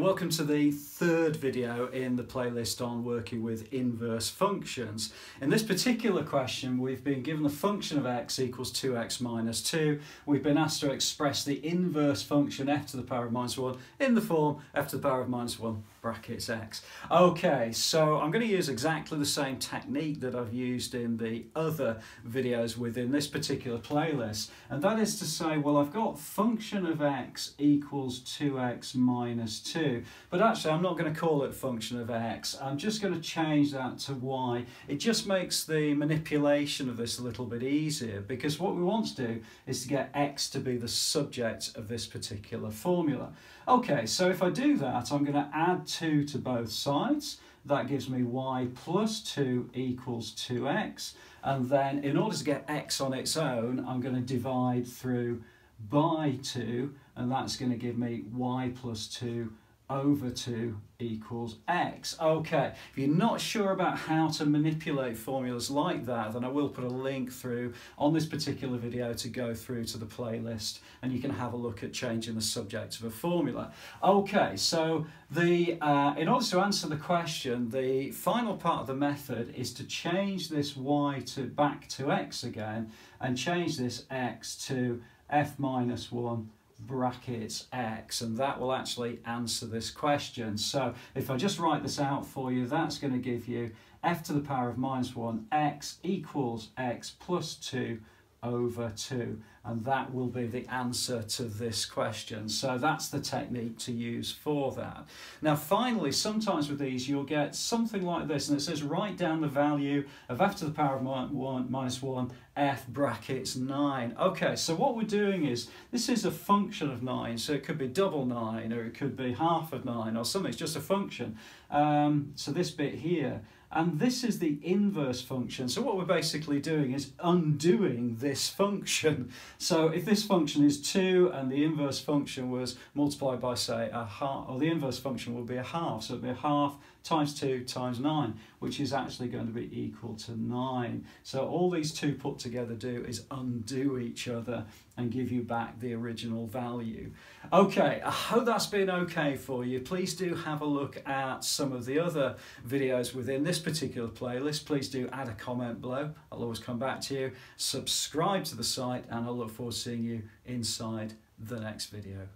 welcome to the third video in the playlist on working with inverse functions. In this particular question we've been given the function of x equals 2x minus 2. We've been asked to express the inverse function f to the power of minus 1 in the form f to the power of minus 1 brackets x. Okay, so I'm going to use exactly the same technique that I've used in the other videos within this particular playlist and that is to say well I've got function of x equals 2x minus 2 but actually I'm not going to call it function of x. I'm just going to change that to y. It just makes the manipulation of this a little bit easier because what we want to do is to get x to be the subject of this particular formula. Okay so if I do that I'm going to add 2 to both sides. That gives me y plus 2 equals 2x and then in order to get x on its own I'm going to divide through by 2 and that's going to give me y plus 2 over 2 equals x. Okay, if you're not sure about how to manipulate formulas like that, then I will put a link through on this particular video to go through to the playlist and you can have a look at changing the subject of a formula. Okay, so the uh, in order to answer the question, the final part of the method is to change this y to back to x again and change this x to f minus 1 brackets x and that will actually answer this question. So if I just write this out for you, that's going to give you f to the power of minus 1 x equals x plus 2 over 2 and that will be the answer to this question. So that's the technique to use for that. Now finally, sometimes with these you'll get something like this and it says write down the value of f to the power of one, minus 1 f brackets 9. Okay, so what we're doing is, this is a function of 9, so it could be double 9 or it could be half of 9 or something, it's just a function. Um, so this bit here, and this is the inverse function. So what we're basically doing is undoing this function. So if this function is 2 and the inverse function was multiplied by, say, a half, or the inverse function will be a half, so it would be a half times 2 times 9, which is actually going to be equal to 9. So all these two put together do is undo each other and give you back the original value. Okay, I hope that's been okay for you. Please do have a look at some of the other videos within this particular playlist. Please do add a comment below. I'll always come back to you. Subscribe to the site and I'll look forward to seeing you inside the next video.